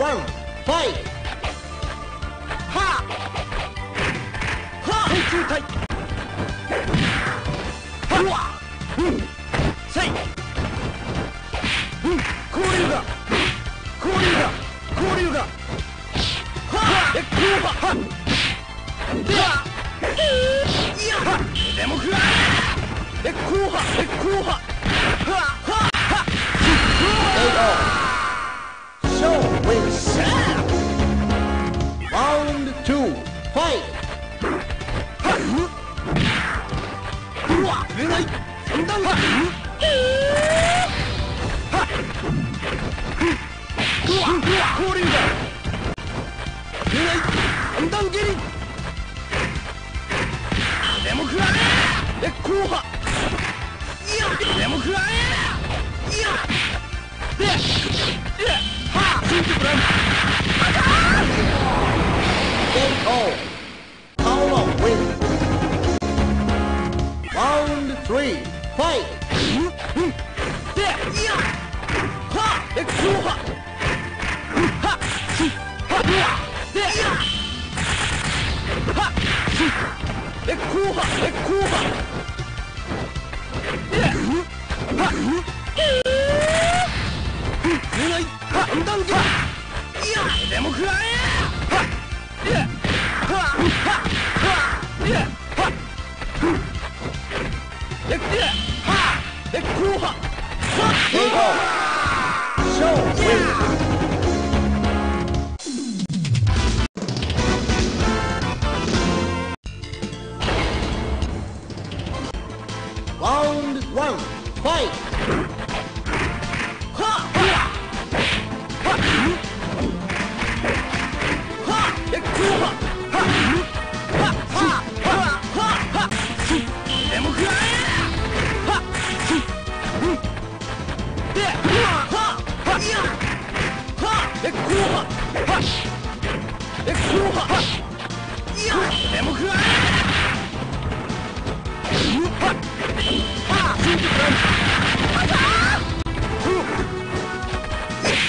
one, fight! はあはあ空中隊はわうんせいうん交流が交流が交流がはあえこうははでう three, fight! でいやはえ後派ははうわでいやはえ後派え後派では出ないは三段蹴りいやでも食らえ Round one, fight!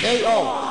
KO.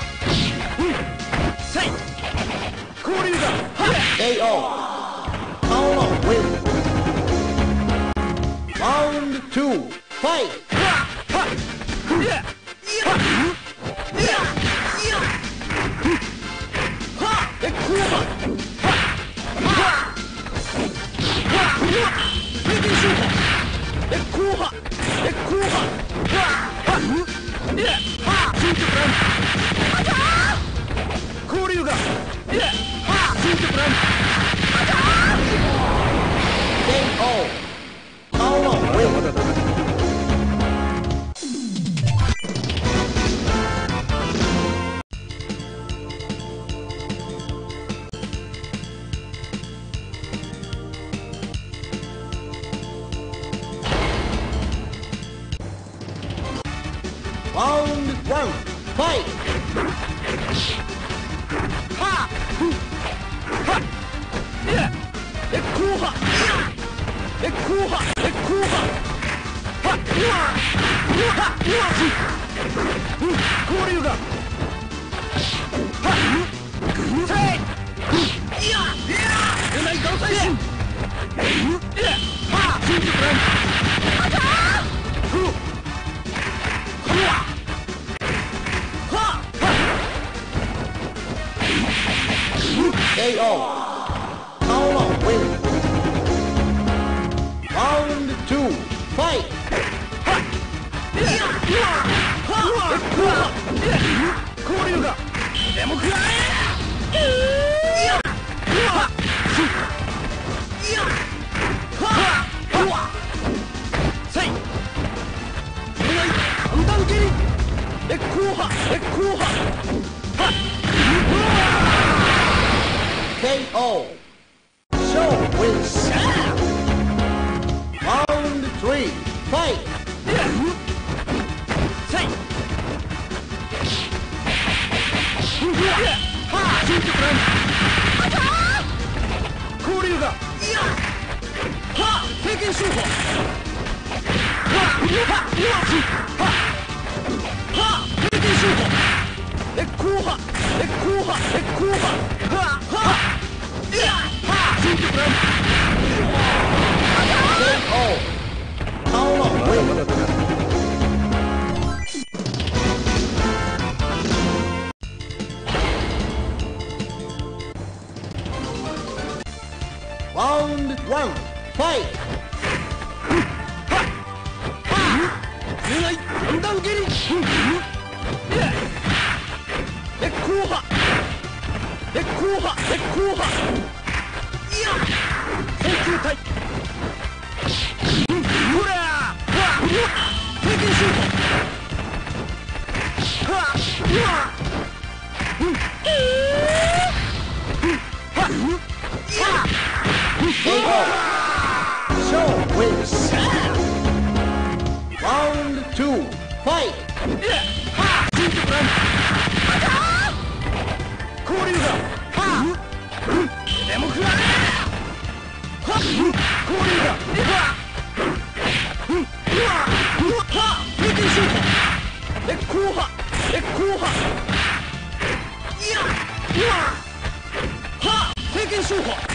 はあ KO. Paolo wins. Round two, fight! はあはあいやいやいやいやはあえこうははあはあうわ平均シュート交流が交流がでも食らえいやはっいやはっうわせいお願い簡単蹴り烈光波烈光波はっ KO. 交流がいやはあ経験手法ははは経験手法烈光波烈光波烈光波ははいやは新宿ラン KO. Paolo wins. One, fight. お願い判断蹴り。烈光波烈光波烈光波いや！選球隊。ほら！は経験シュート。はうわうん KO. Show wins. Round two, fight. はあ新宿ランあた交流がはあでも食らえはっ交流がはうわうわは経験シュー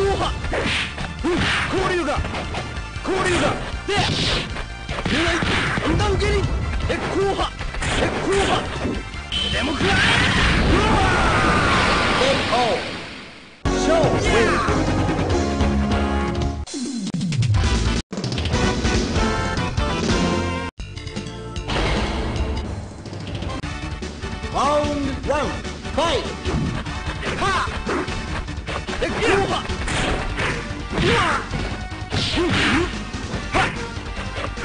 烈光波うん交流が交流がでお願い判断蹴り烈光波烈光波でも食らえ KO. Show wins. Round fight. はあ烈光波う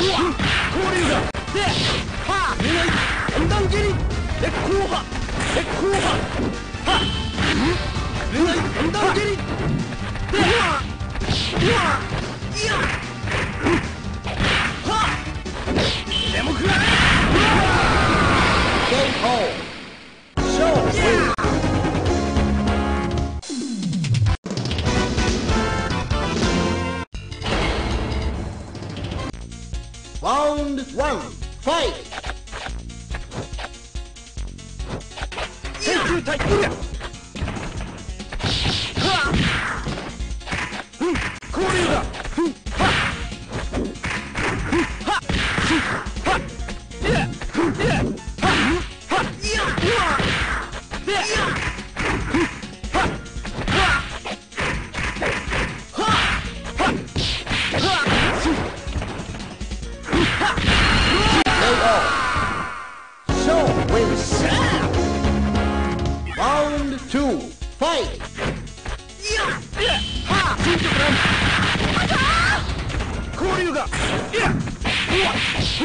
いうわ交流がではあお願い判断蹴り烈光波烈光波はっ！お願い判断蹴りでうわうわいやはでも食らえ Round one, fight! Take take you. Yeah! い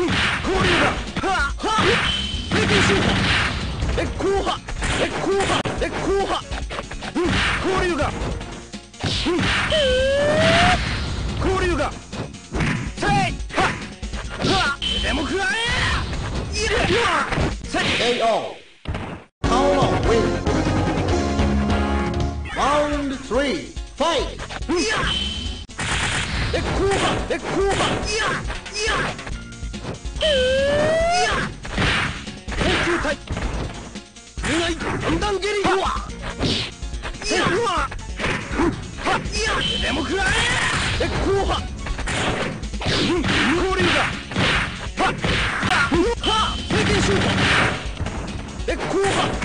KO. Paolo wins. Round three, fight. いやえ後派え後派いやいやいや高級体無害三段蹴りうわいやうわはいやでも食らえ後派うん交流がはっ後半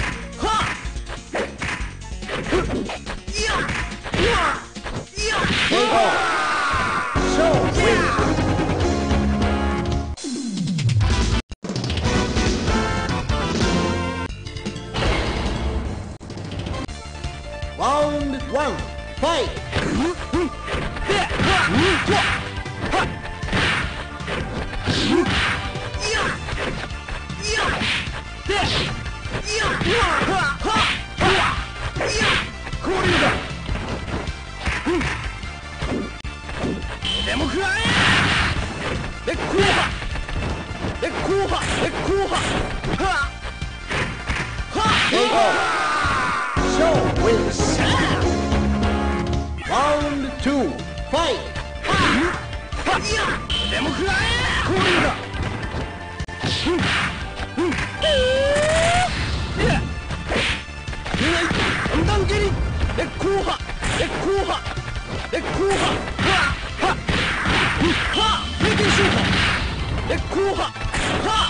two, fight. はいやでも食らえ交流だうんうんいやいない三段蹴りえ後派え後派え後派ははうんは平均シュートえ後派はは